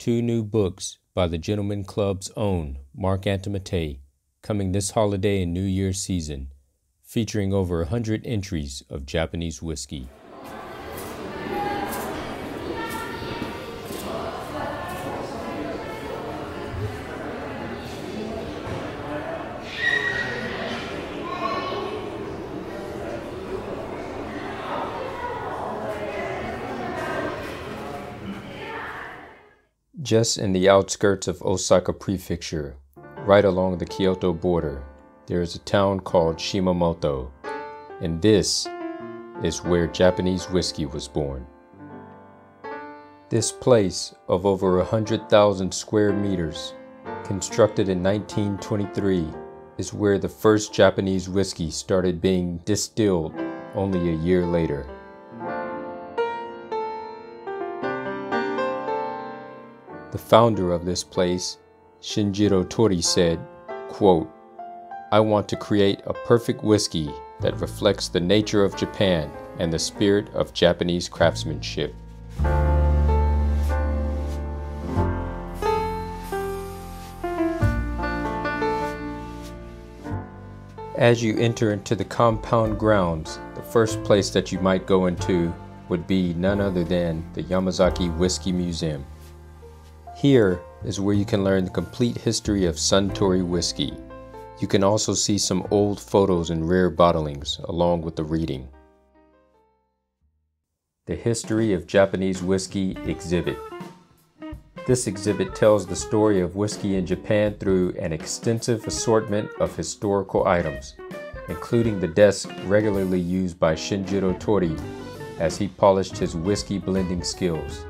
two new books by the Gentleman Club's own Marc Antomattei coming this holiday and New Year's season, featuring over a hundred entries of Japanese whiskey. Just in the outskirts of Osaka Prefecture, right along the Kyoto border, there is a town called Shimamoto, and this is where Japanese whiskey was born. This place of over 100,000 square meters, constructed in 1923, is where the first Japanese whiskey started being distilled only a year later. The founder of this place, Shinjiro Torii, said, quote, I want to create a perfect whiskey that reflects the nature of Japan and the spirit of Japanese craftsmanship. As you enter into the compound grounds, the first place that you might go into would be none other than the Yamazaki Whiskey Museum. Here is where you can learn the complete history of Suntory whiskey. You can also see some old photos and rare bottlings along with the reading. The History of Japanese Whiskey exhibit. This exhibit tells the story of whiskey in Japan through an extensive assortment of historical items, including the desk regularly used by Shinjiro Torii as he polished his whiskey blending skills.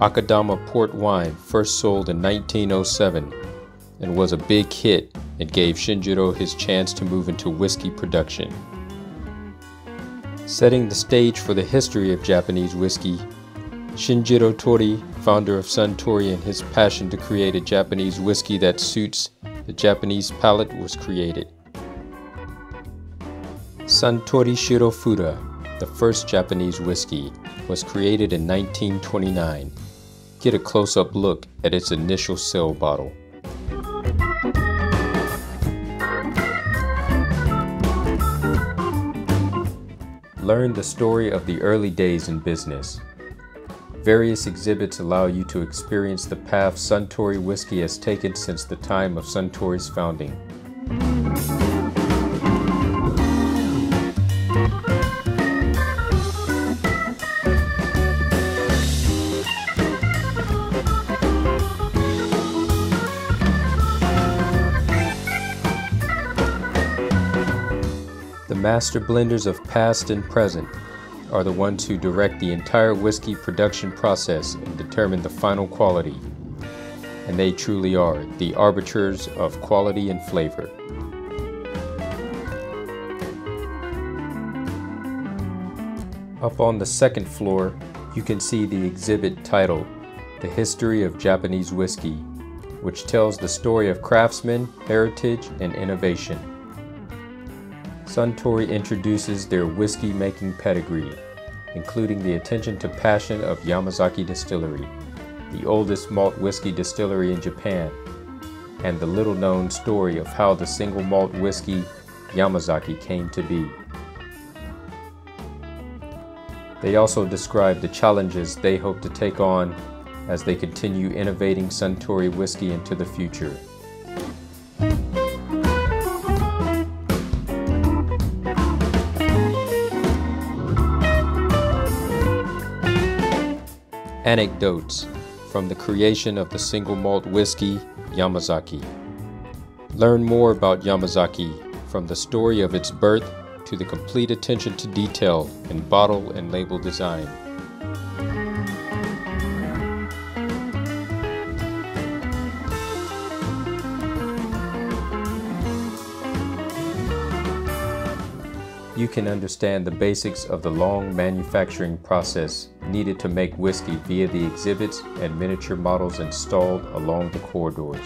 Akadama port wine first sold in 1907 and was a big hit and gave Shinjiro his chance to move into whiskey production. Setting the stage for the history of Japanese whiskey, Shinjiro Torii, founder of Suntory and his passion to create a Japanese whiskey that suits the Japanese palate was created. Suntory Shirofuda, the first Japanese whiskey, was created in 1929 get a close-up look at its initial sell bottle. Learn the story of the early days in business. Various exhibits allow you to experience the path Suntory whiskey has taken since the time of Suntory's founding. Master blenders of past and present are the ones who direct the entire whiskey production process and determine the final quality. And they truly are the arbiters of quality and flavor. Up on the second floor, you can see the exhibit titled The History of Japanese Whiskey, which tells the story of craftsmen, heritage, and innovation. Suntory introduces their whiskey making pedigree, including the attention to passion of Yamazaki Distillery, the oldest malt whiskey distillery in Japan, and the little known story of how the single malt whiskey Yamazaki came to be. They also describe the challenges they hope to take on as they continue innovating Suntory whiskey into the future. Anecdotes from the creation of the single malt whiskey Yamazaki. Learn more about Yamazaki from the story of its birth to the complete attention to detail in bottle and label design. You can understand the basics of the long manufacturing process needed to make whiskey via the exhibits and miniature models installed along the corridors.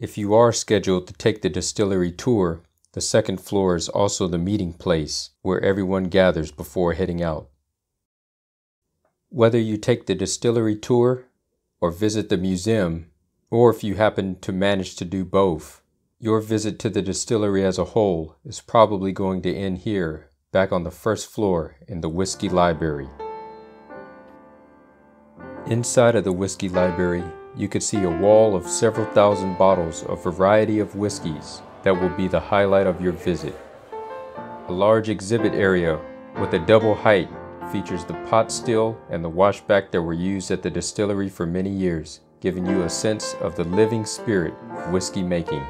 If you are scheduled to take the distillery tour, the second floor is also the meeting place where everyone gathers before heading out. Whether you take the distillery tour or visit the museum, or if you happen to manage to do both, your visit to the distillery as a whole is probably going to end here, back on the first floor in the Whiskey Library. Inside of the Whiskey Library, you could see a wall of several thousand bottles of variety of whiskeys that will be the highlight of your visit. A large exhibit area with a double height features the pot still and the washback that were used at the distillery for many years, giving you a sense of the living spirit of whiskey making.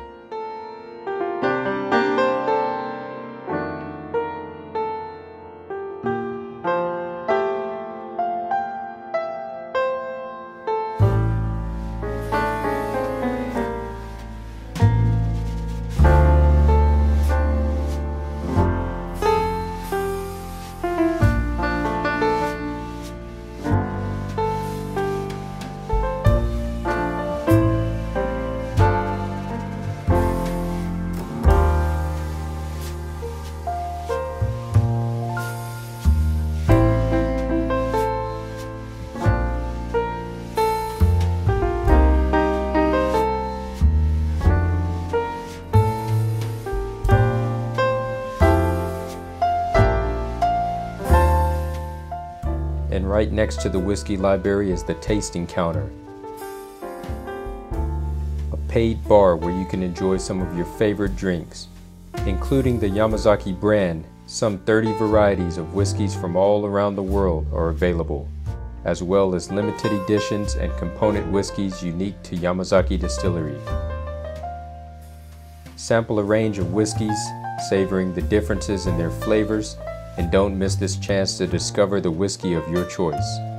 Right next to the whiskey library is the tasting counter. A paid bar where you can enjoy some of your favorite drinks, including the Yamazaki brand. Some 30 varieties of whiskeys from all around the world are available, as well as limited editions and component whiskeys unique to Yamazaki Distillery. Sample a range of whiskeys, savoring the differences in their flavors and don't miss this chance to discover the whiskey of your choice.